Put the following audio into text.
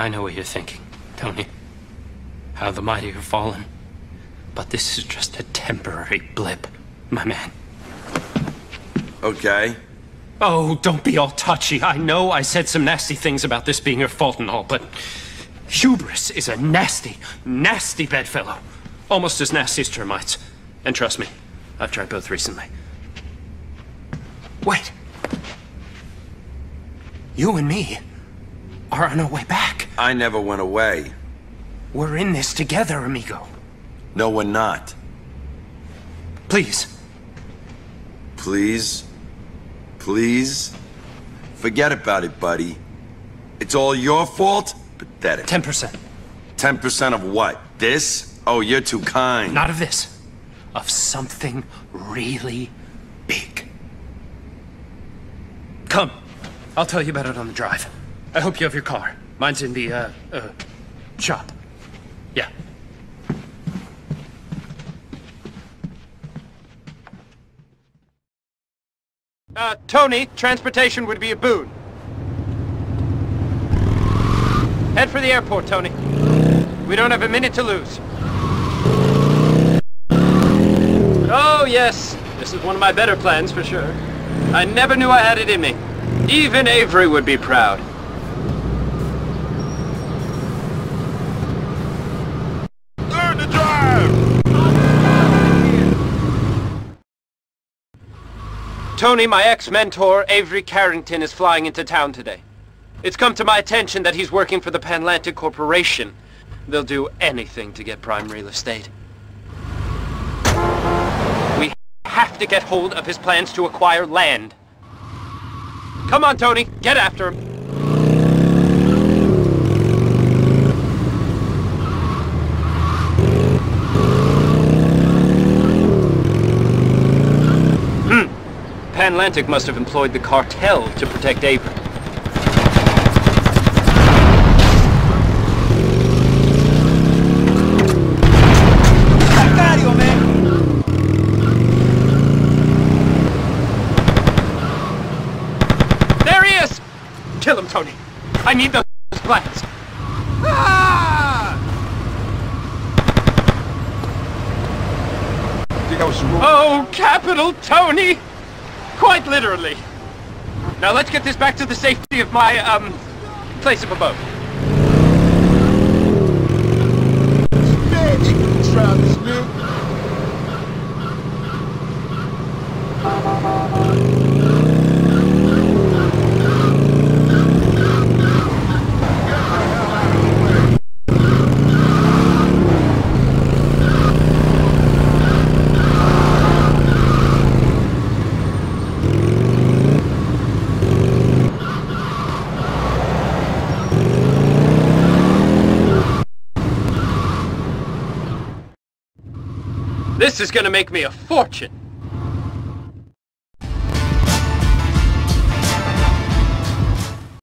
I know what you're thinking, Toni. How the mighty have fallen. But this is just a temporary blip, my man. Okay. Oh, don't be all touchy. I know I said some nasty things about this being your fault and all, but hubris is a nasty, nasty bedfellow. Almost as nasty as termites. And trust me, I've tried both recently. Wait. You and me are on our way back. I never went away. We're in this together, amigo. No, we're not. Please. Please? Please? Forget about it, buddy. It's all your fault? Pathetic. 10%. 10% of what? This? Oh, you're too kind. Not of this. Of something really big. Come. I'll tell you about it on the drive. I hope you have your car. Mine's in the, uh, uh, shop. Yeah. Uh, Toni, transportation would be a boon. Head for the airport, Toni. We don't have a minute to lose. Oh, yes. This is one of my better plans, for sure. I never knew I had it in me. Even Avery would be proud. Learn to drive! Toni, my ex-mentor, Avery Carrington, is flying into town today. It's come to my attention that he's working for the Panlantic Corporation. They'll do anything to get prime real estate. We have to get hold of his plans to acquire land. Come on, Toni, get after him. Hmm. Panlantic must have employed the cartel to protect Avery. Him, Toni. I need those plans. Oh, capital Toni! Quite literally. Now let's get this back to the safety of my, um, place of abode. This is gonna make me a fortune.